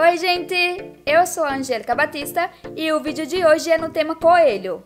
Oi, gente! Eu sou a Angélica Batista e o vídeo de hoje é no tema coelho.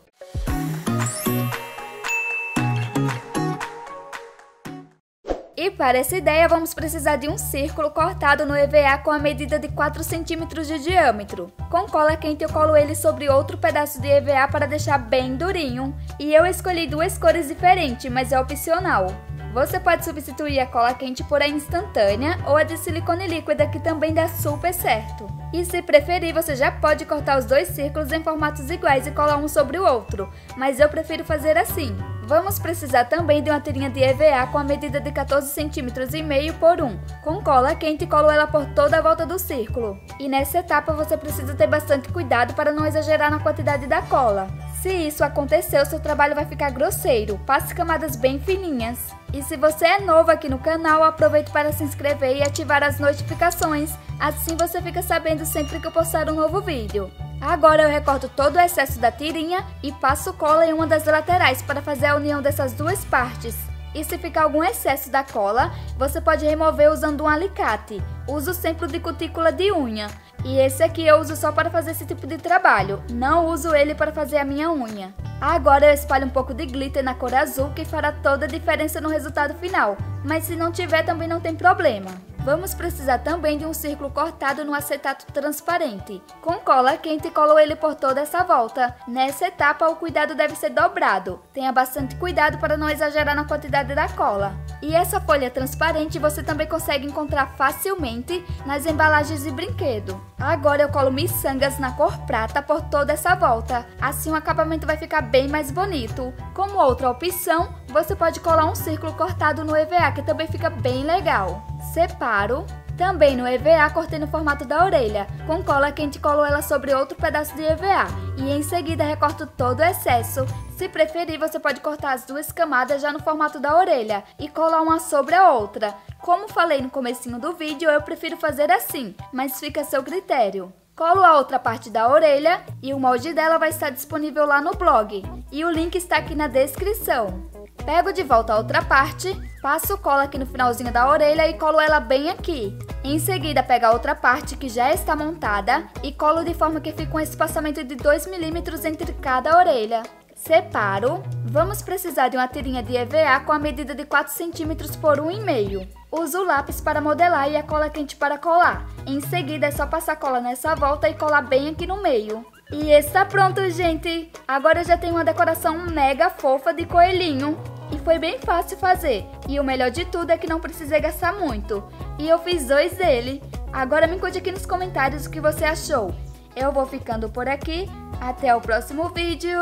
E para essa ideia, vamos precisar de um círculo cortado no EVA com a medida de 4 centímetros de diâmetro. Com cola quente eu colo ele sobre outro pedaço de EVA para deixar bem durinho. E eu escolhi duas cores diferentes, mas é opcional. Você pode substituir a cola quente por a instantânea ou a de silicone líquida que também dá super certo. E se preferir, você já pode cortar os dois círculos em formatos iguais e colar um sobre o outro, mas eu prefiro fazer assim. Vamos precisar também de uma tirinha de EVA com a medida de 14 cm e meio por 1. Com cola quente, colo ela por toda a volta do círculo. E nessa etapa você precisa ter bastante cuidado para não exagerar na quantidade da cola. Se isso acontecer, o seu trabalho vai ficar grosseiro. Passe camadas bem fininhas. E se você é novo aqui no canal, aproveite para se inscrever e ativar as notificações. Assim você fica sabendo sempre que eu postar um novo vídeo. Agora eu recorto todo o excesso da tirinha e passo cola em uma das laterais para fazer a união dessas duas partes. E se ficar algum excesso da cola, você pode remover usando um alicate. Uso sempre o de cutícula de unha. E esse aqui eu uso só para fazer esse tipo de trabalho, não uso ele para fazer a minha unha. Agora eu espalho um pouco de glitter na cor azul que fará toda a diferença no resultado final, mas se não tiver também não tem problema. Vamos precisar também de um círculo cortado no acetato transparente. Com cola quente, colo ele por toda essa volta. Nessa etapa, o cuidado deve ser dobrado. Tenha bastante cuidado para não exagerar na quantidade da cola. E essa folha transparente você também consegue encontrar facilmente nas embalagens de brinquedo. Agora eu colo miçangas na cor prata por toda essa volta. Assim o acabamento vai ficar bem mais bonito. Como outra opção, você pode colar um círculo cortado no EVA que também fica bem legal separo. Também no EVA cortei no formato da orelha. Com cola quente colo ela sobre outro pedaço de EVA e em seguida recorto todo o excesso. Se preferir, você pode cortar as duas camadas já no formato da orelha e colar uma sobre a outra. Como falei no comecinho do vídeo, eu prefiro fazer assim, mas fica a seu critério. Colo a outra parte da orelha e o molde dela vai estar disponível lá no blog. E o link está aqui na descrição. Pego de volta a outra parte, passo cola aqui no finalzinho da orelha e colo ela bem aqui. Em seguida, pego a outra parte que já está montada e colo de forma que fique um espaçamento de 2 milímetros entre cada orelha. Separo. Vamos precisar de uma tirinha de EVA com a medida de 4 centímetros por 1,5. Uso o lápis para modelar e a cola quente para colar. Em seguida, é só passar cola nessa volta e colar bem aqui no meio. E está pronto, gente! Agora eu já tenho uma decoração mega fofa de coelhinho. E foi bem fácil fazer. E o melhor de tudo é que não precisei gastar muito. E eu fiz dois dele. Agora me conte aqui nos comentários o que você achou. Eu vou ficando por aqui. Até o próximo vídeo.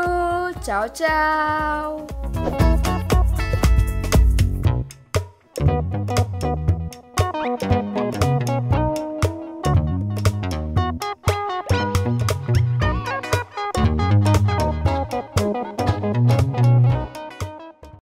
Tchau, tchau!